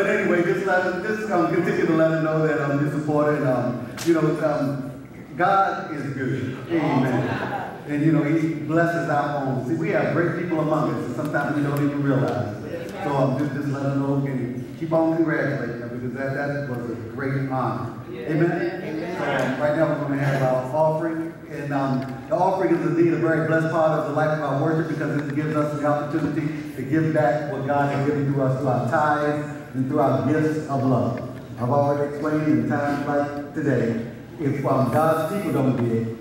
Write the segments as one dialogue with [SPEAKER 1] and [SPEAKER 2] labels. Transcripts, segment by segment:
[SPEAKER 1] but anyway, just let just um, continue to let them know that um, you're supported. Um, you know, um, God is good. Amen. And you know, He blesses our homes. See, we have great people among us, and sometimes we don't even realize. it. So um, just, just let them know and keep on congratulating them because that, that was a great honor. Amen. So um, right now we're going to have our offering, and um, the offering is indeed a very blessed part of the life of our worship because it gives us the opportunity to give back what God has given to us through our tithes and through our gifts of love. I've already explained in times like today, if um, God's people don't give,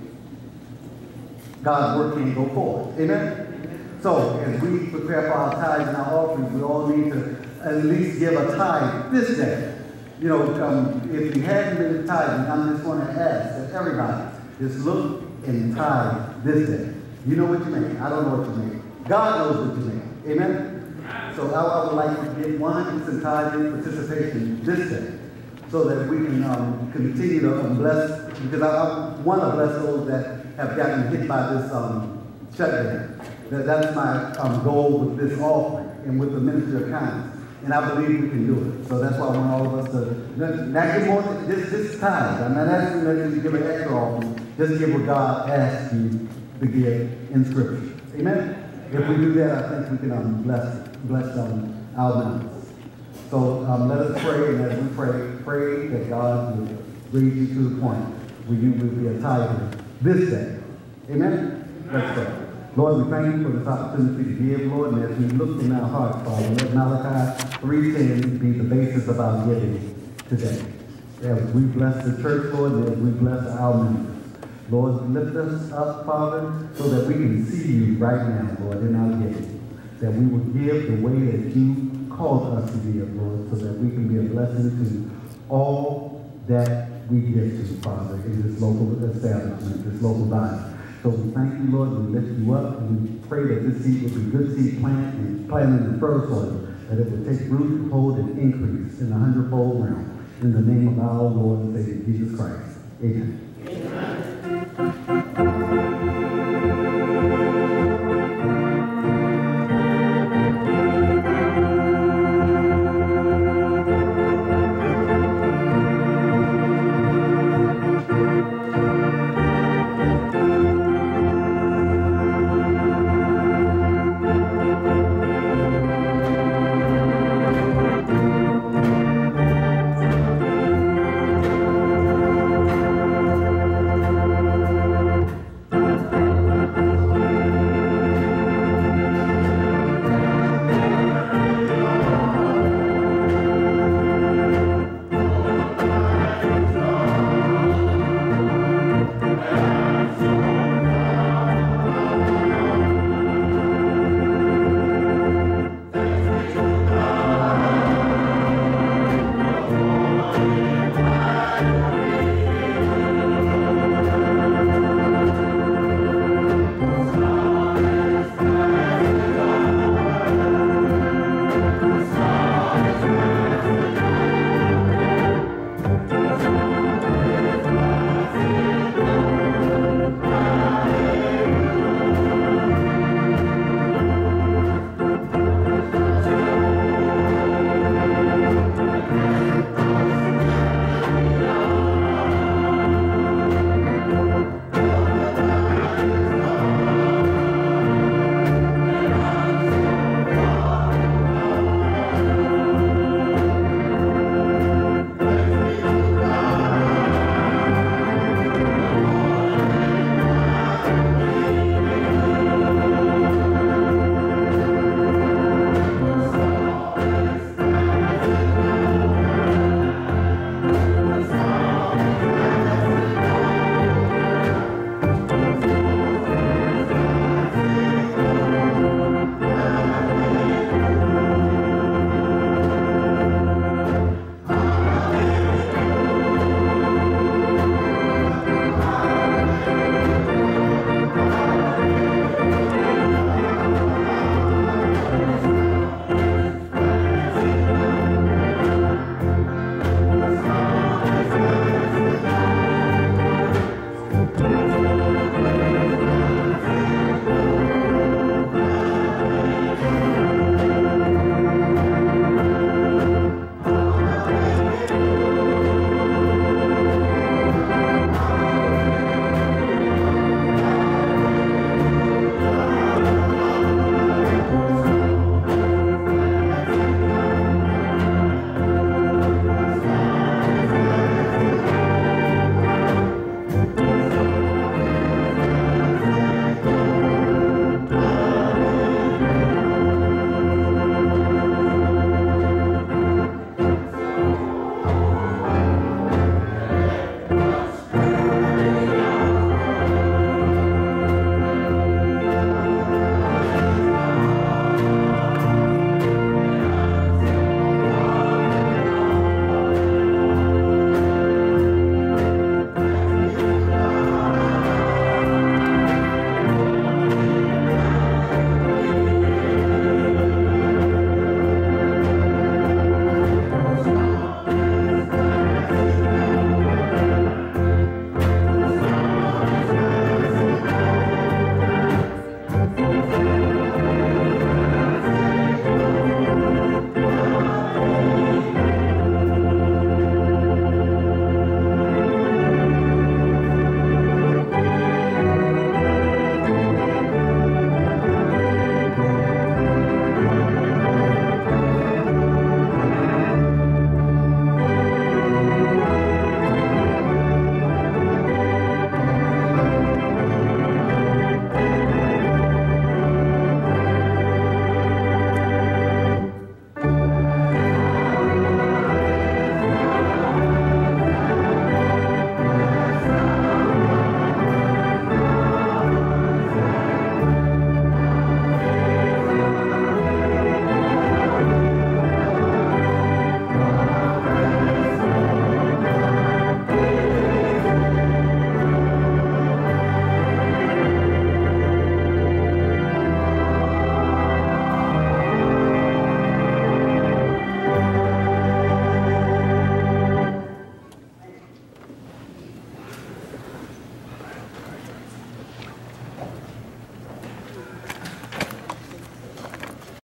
[SPEAKER 1] God's work can't go forward. Amen? So, as we prepare for our tithes and our offerings, we all need to at least give a tithe this day. You know, um, if you haven't been tithing, I'm just going to ask that everybody just look and tithe this day. You know what you make. I don't know what you make. God knows what you make. Amen? So I, I would like to get 100% tithing participation this day so that we can um, continue to um, bless, because I, I want to bless those that have gotten hit by this um, shutdown. That, that's my um, goal with this offering and with the ministry of kindness. And I believe we can do it. So that's why I want all of us to not give more this this time. I'm not asking that you give an extra offering. Just give what God asks you to give in Scripture. Amen. If we do that, I think we can um, bless bless um, our members. So um, let us pray, and as we pray, pray that God will bring you to the point where you will be a tither this day. Amen? Let's pray. Lord, we thank you for this opportunity to give, Lord, and as we look in our hearts, Father, let Malachi 3.10 be the basis of our giving today. As we bless the church, Lord, and as we bless our members. Lord, lift us up, Father, so that we can see you right now, Lord, in our giving. That we will give the way that you called us to give, Lord, so that we can be a blessing to all that we give to, Father, in this local establishment, this local body. So we thank you, Lord, we lift you up, and we pray that this seed will be good seed plant and planted in the fertile soil, that it will take root, hold, and increase in a hundredfold realm. In the name of our Lord and Savior, Jesus Christ. Amen.